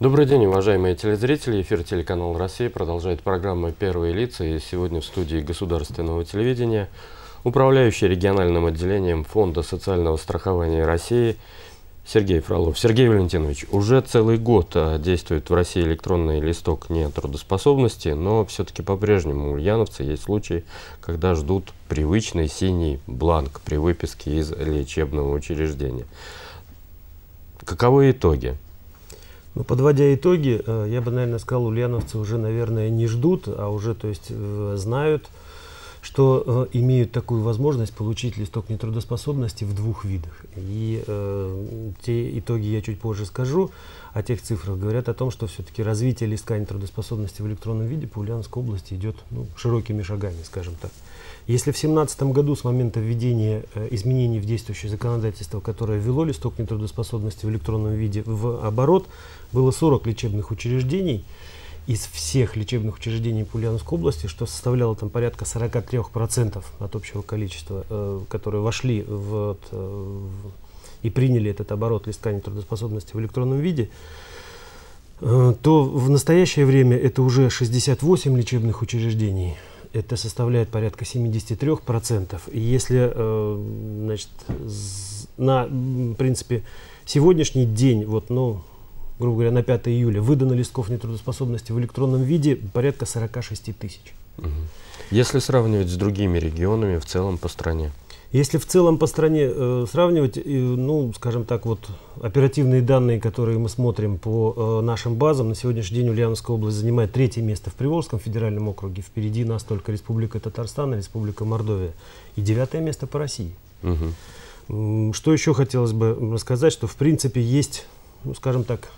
Добрый день, уважаемые телезрители. Эфир телеканал «Россия» продолжает программа «Первые лица». И сегодня в студии государственного телевидения управляющий региональным отделением Фонда социального страхования России Сергей Фролов. Сергей Валентинович, уже целый год а, действует в России электронный листок нетрудоспособности, но все-таки по-прежнему у ульяновца есть случаи, когда ждут привычный синий бланк при выписке из лечебного учреждения. Каковы итоги? Ну, подводя итоги, э, я бы, наверное, сказал, ульяновцы уже, наверное, не ждут, а уже, то есть, знают, что э, имеют такую возможность получить листок нетрудоспособности в двух видах. И э, те итоги я чуть позже скажу о тех цифрах. Говорят о том, что все-таки развитие листка нетрудоспособности в электронном виде по Ульяновской области идет ну, широкими шагами, скажем так. Если в 2017 году с момента введения э, изменений в действующее законодательство, которое ввело листок нетрудоспособности в электронном виде в оборот, было 40 лечебных учреждений из всех лечебных учреждений по Ульяновской области, что составляло там порядка 43% от общего количества, э, которые вошли в, э, и приняли этот оборот листка нетрудоспособности в электронном виде, э, то в настоящее время это уже 68 лечебных учреждений. Это составляет порядка 73%. И если э, значит, на, в принципе, сегодняшний день, вот, ну, грубо говоря, на 5 июля выдано листков нетрудоспособности в электронном виде порядка 46 тысяч. Если сравнивать с другими регионами в целом по стране? Если в целом по стране э, сравнивать, э, ну, скажем так, вот оперативные данные, которые мы смотрим по э, нашим базам, на сегодняшний день Ульяновская область занимает третье место в Приволжском федеральном округе. Впереди нас только Республика Татарстан и Республика Мордовия. И девятое место по России. Угу. Что еще хотелось бы рассказать, что в принципе есть, ну, скажем так,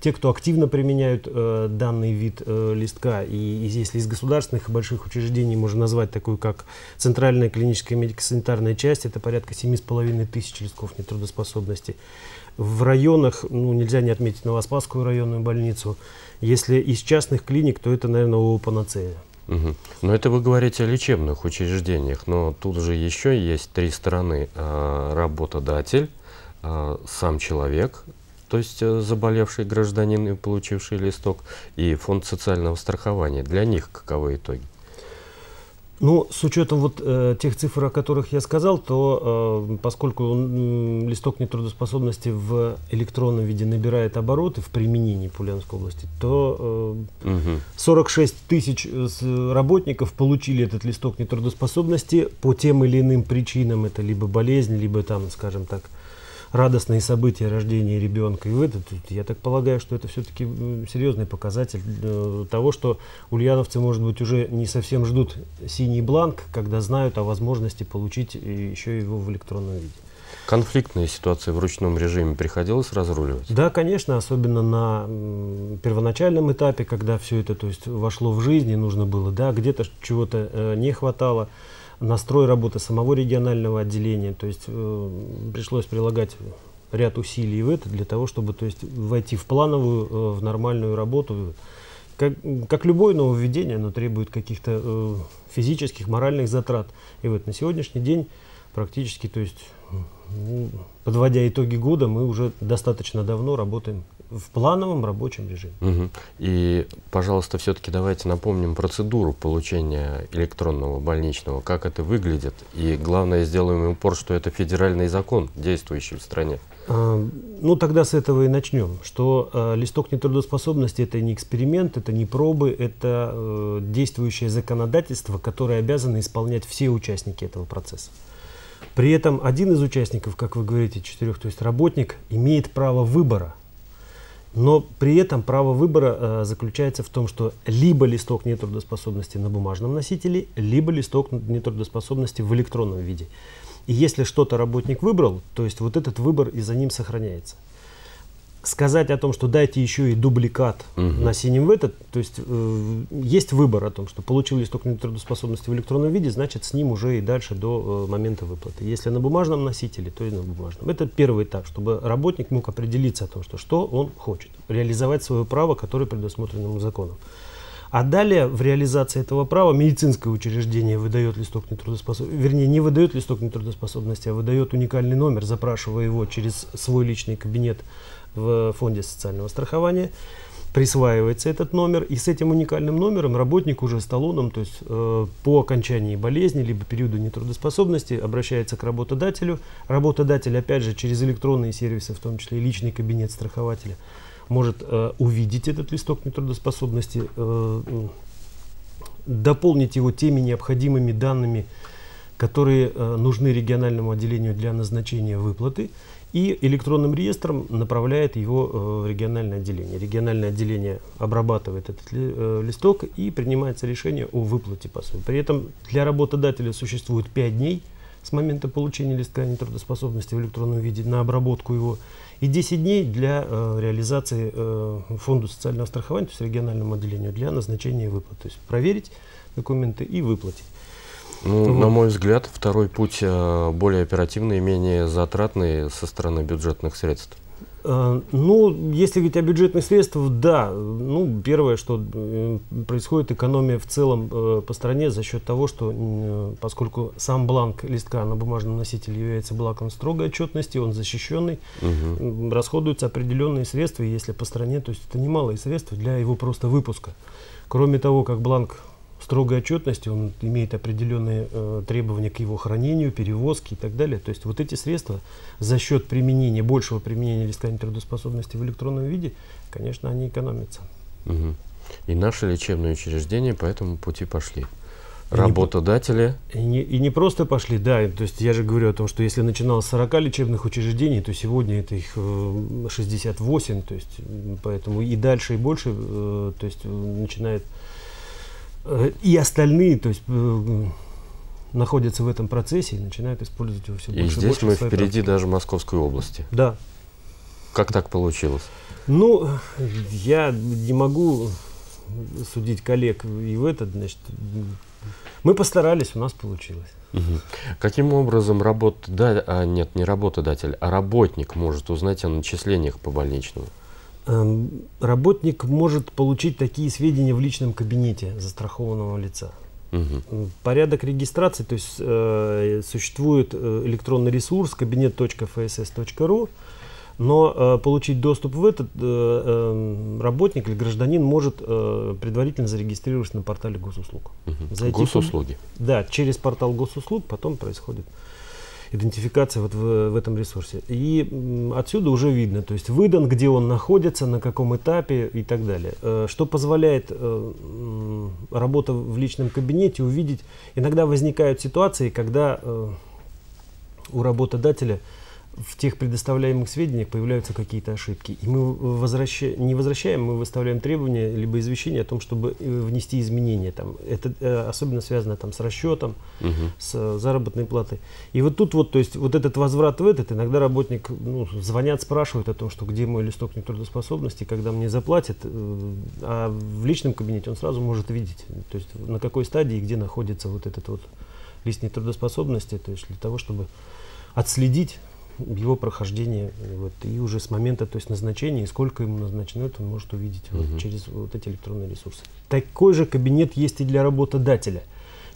те, кто активно применяют э, данный вид э, листка, и, и если из государственных и больших учреждений можно назвать такую, как Центральная клиническая медико-санитарная часть, это порядка 7,5 тысяч листков нетрудоспособности. В районах, ну, нельзя не отметить Новоспасскую районную больницу, если из частных клиник, то это, наверное, ООО «Панацея». Угу. Но это вы говорите о лечебных учреждениях, но тут же еще есть три стороны. А, работодатель, а, сам человек то есть э, заболевший гражданин и получивший листок, и фонд социального страхования. Для них каковы итоги? Ну, с учетом вот э, тех цифр, о которых я сказал, то э, поскольку э, листок нетрудоспособности в электронном виде набирает обороты в применении по Ульяновской области, то э, угу. 46 тысяч э, работников получили этот листок нетрудоспособности по тем или иным причинам. Это либо болезнь, либо там, скажем так, радостные события рождения ребенка. И в этот, я так полагаю, что это все-таки серьезный показатель э, того, что ульяновцы, может быть, уже не совсем ждут синий бланк, когда знают о возможности получить еще его в электронном виде. Конфликтные ситуации в ручном режиме приходилось разруливать? Да, конечно, особенно на первоначальном этапе, когда все это то есть, вошло в жизнь, и нужно было, да, где-то чего-то э, не хватало настрой работы самого регионального отделения. То есть э, пришлось прилагать ряд усилий в это для того, чтобы то есть, войти в плановую, э, в нормальную работу. Как, как любое нововведение, оно требует каких-то э, физических, моральных затрат. И вот на сегодняшний день практически, то есть, ну, подводя итоги года, мы уже достаточно давно работаем в плановом рабочем режиме. Угу. И, пожалуйста, все-таки давайте напомним процедуру получения электронного больничного, как это выглядит. И главное, сделаем упор, что это федеральный закон, действующий в стране. А, ну, тогда с этого и начнем. Что а, листок нетрудоспособности – это не эксперимент, это не пробы, это а, действующее законодательство, которое обязаны исполнять все участники этого процесса. При этом один из участников, как вы говорите, четырех, то есть работник, имеет право выбора – но при этом право выбора э, заключается в том, что либо листок нетрудоспособности на бумажном носителе, либо листок нетрудоспособности в электронном виде. И если что-то работник выбрал, то есть вот этот выбор и за ним сохраняется сказать о том, что дайте еще и дубликат угу. на синем в этот, то есть э, есть выбор о том, что получил листок нетрудоспособности в электронном виде, значит с ним уже и дальше до э, момента выплаты. Если на бумажном носителе, то и на бумажном. Это первый этап, чтобы работник мог определиться о том, что, что он хочет, реализовать свое право, которое предусмотрено законом. А далее в реализации этого права медицинское учреждение выдает листок нетрудоспособности, вернее, не выдает листок нетрудоспособности, а выдает уникальный номер, запрашивая его через свой личный кабинет в фонде социального страхования присваивается этот номер, и с этим уникальным номером работник уже с талоном, то есть э, по окончании болезни, либо периода нетрудоспособности, обращается к работодателю. Работодатель, опять же, через электронные сервисы, в том числе и личный кабинет страхователя, может э, увидеть этот листок нетрудоспособности, э, дополнить его теми необходимыми данными, которые э, нужны региональному отделению для назначения выплаты и электронным реестром направляет его э, региональное отделение. Региональное отделение обрабатывает этот э, листок и принимается решение о выплате пособия. При этом для работодателя существует 5 дней с момента получения листка нетрудоспособности в электронном виде на обработку его и 10 дней для э, реализации э, фонду социального страхования, то есть региональному отделению, для назначения выплат. То есть проверить документы и выплатить. Ну, вот. На мой взгляд, второй путь э, более оперативный и менее затратный со стороны бюджетных средств. Э, ну, если говорить о бюджетных средствах, да. Ну, первое, что э, происходит экономия в целом по стране за счет того, что поскольку сам бланк листка на бумажном носителе является бланком строгой отчетности, он защищенный, угу. расходуются определенные средства, если по стране, то есть это немалые средства для его просто выпуска. Кроме того, как бланк строгой отчетности, он имеет определенные э, требования к его хранению, перевозке и так далее. То есть вот эти средства за счет применения, большего применения листка трудоспособности в электронном виде, конечно, они экономятся. Угу. И наши лечебные учреждения по этому пути пошли. Работодатели. И не, и не просто пошли, да. То есть я же говорю о том, что если начиналось с 40 лечебных учреждений, то сегодня это их 68. Э, то есть поэтому и дальше, и больше э, то есть, начинает Э, и остальные, то есть э, находятся в этом процессе и начинают использовать его все больше и здесь больше мы впереди практике. даже Московской области. Да. Как так получилось? Ну, я не могу судить коллег и в этот, значит, мы постарались, у нас получилось. Угу. Каким образом работодатель, а нет, не работодатель, а работник может узнать о начислениях по больничному? Эм, работник может получить такие сведения в личном кабинете застрахованного лица. Угу. Порядок регистрации, то есть э, существует э, электронный ресурс кабинет.фсс.ру, но э, получить доступ в этот э, э, работник или гражданин может э, предварительно зарегистрироваться на портале госуслуг. Угу. Госуслуги? Да, через портал госуслуг потом происходит идентификация вот в, в этом ресурсе. И отсюда уже видно, то есть выдан, где он находится, на каком этапе и так далее. Э, что позволяет э, работа в личном кабинете увидеть, иногда возникают ситуации, когда э, у работодателя в тех предоставляемых сведениях появляются какие-то ошибки. И мы возвраща... не возвращаем, мы выставляем требования либо извещения о том, чтобы э, внести изменения. Там. Это э, особенно связано там, с расчетом, угу. с э, заработной платой. И вот тут вот, то есть, вот этот возврат в этот, иногда работник ну, звонят, спрашивают о том, что где мой листок нетрудоспособности, когда мне заплатят. А в личном кабинете он сразу может видеть, то есть на какой стадии, где находится вот этот вот лист нетрудоспособности, то есть для того, чтобы отследить его прохождение вот, и уже с момента то есть назначения и сколько ему назначено, это он может увидеть угу. вот, через вот эти электронные ресурсы. Такой же кабинет есть и для работодателя,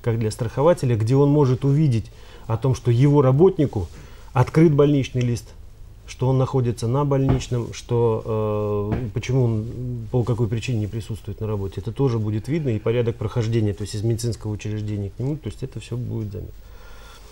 как для страхователя, где он может увидеть о том, что его работнику открыт больничный лист, что он находится на больничном, что э, почему он по какой причине не присутствует на работе. Это тоже будет видно и порядок прохождения, то есть из медицинского учреждения к нему, то есть это все будет заметно.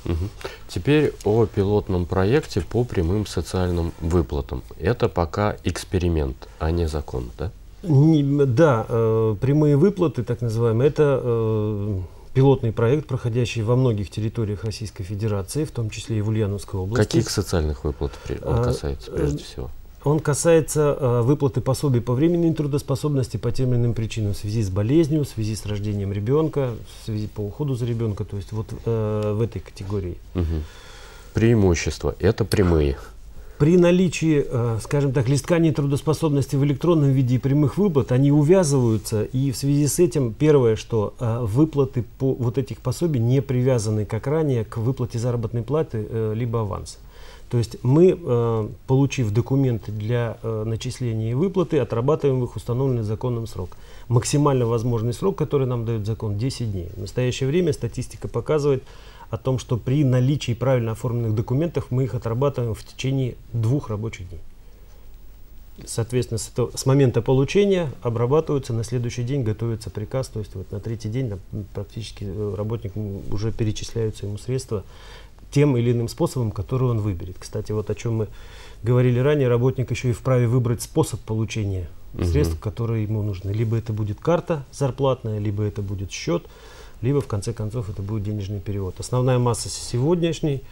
Угу. Теперь о пилотном проекте по прямым социальным выплатам. Это пока эксперимент, а не закон, да? Не, да, э, прямые выплаты, так называемые, это э, пилотный проект, проходящий во многих территориях Российской Федерации, в том числе и в Ульяновской области. Каких социальных выплат он а, касается прежде э, всего? Он касается э, выплаты пособий по временной трудоспособности по тем или иным причинам в связи с болезнью, в связи с рождением ребенка, в связи по уходу за ребенка, то есть вот э, в этой категории. Угу. Преимущества – это прямые. При наличии, э, скажем так, листка нетрудоспособности в электронном виде и прямых выплат, они увязываются, и в связи с этим первое, что э, выплаты по вот этих пособий не привязаны, как ранее, к выплате заработной платы э, либо аванса. То есть мы, э, получив документы для э, начисления и выплаты, отрабатываем их установленный законным срок. Максимально возможный срок, который нам дает закон, 10 дней. В настоящее время статистика показывает о том, что при наличии правильно оформленных документов мы их отрабатываем в течение двух рабочих дней. Соответственно, с, этого, с момента получения обрабатываются, на следующий день готовится приказ, то есть вот на третий день практически э, работник уже перечисляются ему средства тем или иным способом, который он выберет. Кстати, вот о чем мы говорили ранее, работник еще и вправе выбрать способ получения угу. средств, которые ему нужны. Либо это будет карта зарплатная, либо это будет счет, либо в конце концов это будет денежный перевод. Основная масса сегодняшней,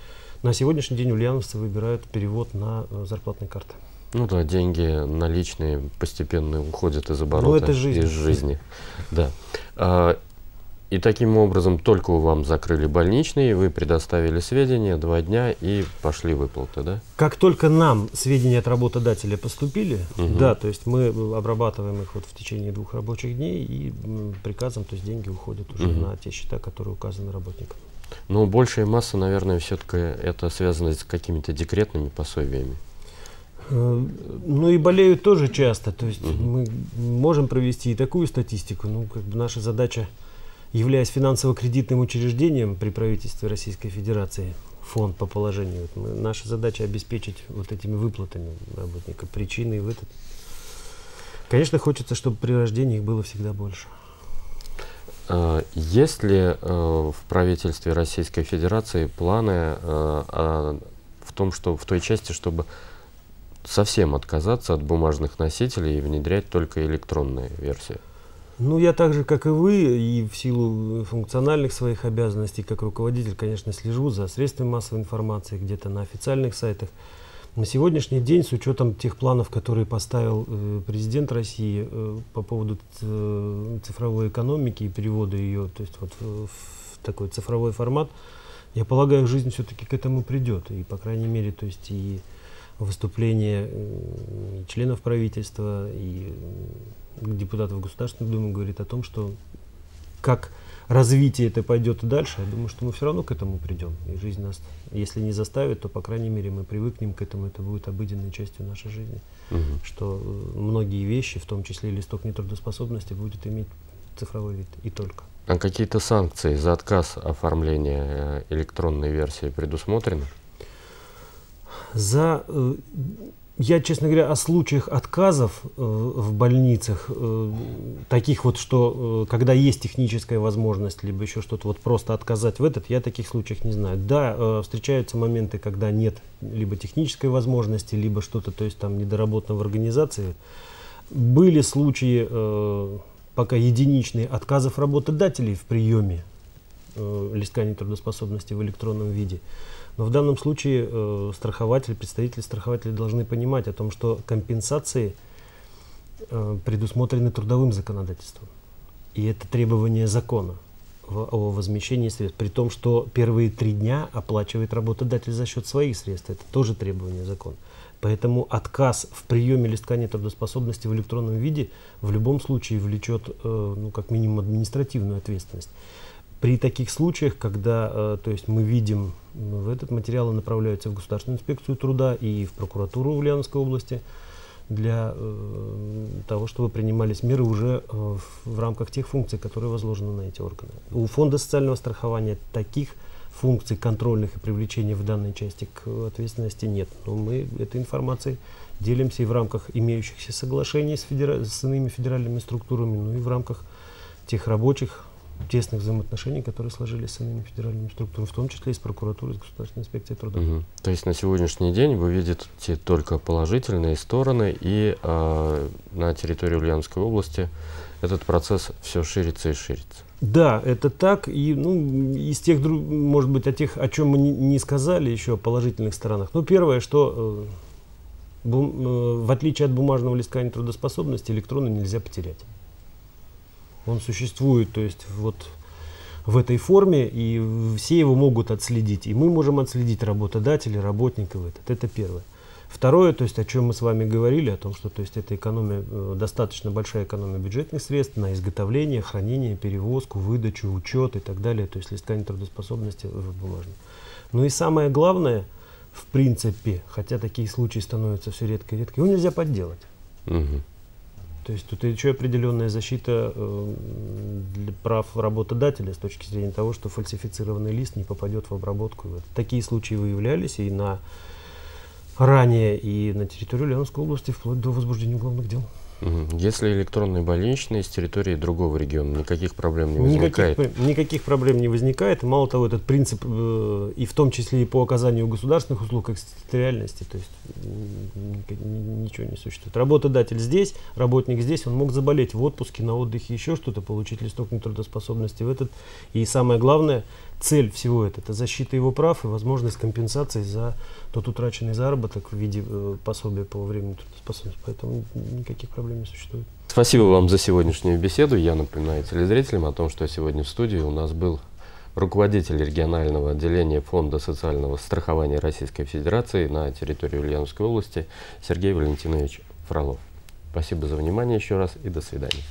на сегодняшний день ульяновцы выбирают перевод на э, зарплатные карты. Ну да, деньги наличные постепенно уходят из оборота, ну, это жизнь. из жизни. Да. И таким образом только вам закрыли больничный, вы предоставили сведения, два дня и пошли выплаты, да? Как только нам сведения от работодателя поступили, угу. да, то есть мы обрабатываем их вот в течение двух рабочих дней и приказом, то есть деньги уходят уже угу. на те счета, которые указаны работникам. Но большая масса, наверное, все-таки это связано с какими-то декретными пособиями. Э, ну и болеют тоже часто. То есть угу. мы можем провести и такую статистику. Ну, как бы наша задача являясь финансово-кредитным учреждением при правительстве Российской Федерации, фонд по положению, вот мы, наша задача обеспечить вот этими выплатами работника причины в этот. Конечно, хочется, чтобы при рождении их было всегда больше. А, есть ли э, в правительстве Российской Федерации планы э, в том, что в той части, чтобы совсем отказаться от бумажных носителей и внедрять только электронные версии? Ну, я так же, как и вы, и в силу функциональных своих обязанностей, как руководитель, конечно, слежу за средствами массовой информации, где-то на официальных сайтах. На сегодняшний день, с учетом тех планов, которые поставил э, президент России э, по поводу э, цифровой экономики и перевода ее, то есть вот в, в такой цифровой формат, я полагаю, жизнь все-таки к этому придет. И, по крайней мере, то есть и выступления и членов правительства, и депутатов Государственной Думы говорит о том, что как развитие это пойдет дальше, я думаю, что мы все равно к этому придем. И жизнь нас, если не заставит, то, по крайней мере, мы привыкнем к этому, это будет обыденной частью нашей жизни. Угу. Что э, многие вещи, в том числе листок нетрудоспособности, будет иметь цифровой вид и только. А какие-то санкции за отказ оформления э, электронной версии предусмотрены? За э, я, честно говоря, о случаях отказов э, в больницах, э, таких вот, что э, когда есть техническая возможность, либо еще что-то, вот просто отказать в этот, я таких случаев не знаю. Да, встречаются моменты, когда нет либо технической возможности, либо что-то, то есть там недоработано в организации. Были случаи, пока единичные, отказов работодателей в приеме э, листка нетрудоспособности в электронном виде. Но в данном случае э, страхователь, представители страхователей должны понимать о том, что компенсации э, предусмотрены трудовым законодательством. И это требование закона о возмещении средств. При том, что первые три дня оплачивает работодатель за счет своих средств. Это тоже требование закона. Поэтому отказ в приеме листка нетрудоспособности в электронном виде в любом случае влечет, э, ну, как минимум, административную ответственность. При таких случаях, когда э, то есть мы видим, в этот материал направляются в Государственную инспекцию труда и в прокуратуру Ульяновской области для э, того, чтобы принимались меры уже э, в рамках тех функций, которые возложены на эти органы. У Фонда социального страхования таких функций контрольных и привлечения в данной части к ответственности нет. Но мы этой информацией делимся и в рамках имеющихся соглашений с, федера... с иными федеральными структурами, ну и в рамках тех рабочих тесных взаимоотношений, которые сложились с иными федеральными структурами, в том числе и с прокуратурой, с Государственной инспекцией труда. Угу. То есть на сегодняшний день вы видите только положительные стороны, и э, на территории Ульяновской области этот процесс все ширится и ширится. Да, это так. И ну, из тех, может быть, о тех, о чем мы не сказали еще, о положительных сторонах. Ну, первое, что э, бум, э, в отличие от бумажного листка нетрудоспособности, электронно нельзя потерять он существует, то есть вот в этой форме, и все его могут отследить. И мы можем отследить работодатели, работников этот. Это первое. Второе, то есть о чем мы с вами говорили, о том, что то есть это экономия, э, достаточно большая экономия бюджетных средств на изготовление, хранение, перевозку, выдачу, учет и так далее, то есть листка нетрудоспособности в бумажном. Ну и самое главное, в принципе, хотя такие случаи становятся все редко и редко, его нельзя подделать. Мгм. То есть тут еще определенная защита э, для прав работодателя с точки зрения того, что фальсифицированный лист не попадет в обработку. Вот такие случаи выявлялись и на ранее, и на территории Ульяновской области, вплоть до возбуждения уголовных дел. Если электронные больничные с территории другого региона, никаких проблем не Никаких, возникает? пр- никаких проблем не возникает. Мало того, этот принцип, э, и в том числе и по оказанию государственных услуг экстерриториальности, то есть ничего не существует. Работодатель здесь, работник здесь, он мог заболеть в отпуске, на отдыхе, еще что-то, получить листок нетрудоспособности в этот. И самое главное, цель всего этого, это защита его прав и возможность компенсации за тот утраченный заработок в виде э, пособия по времени трудоспособности. Поэтому никаких проблем существует. Спасибо вам за сегодняшнюю беседу. Я напоминаю телезрителям о том, что сегодня в студии у нас был руководитель регионального отделения Фонда социального страхования Российской Федерации на территории Ульяновской области Сергей Валентинович Фролов. Спасибо за внимание еще раз и до свидания.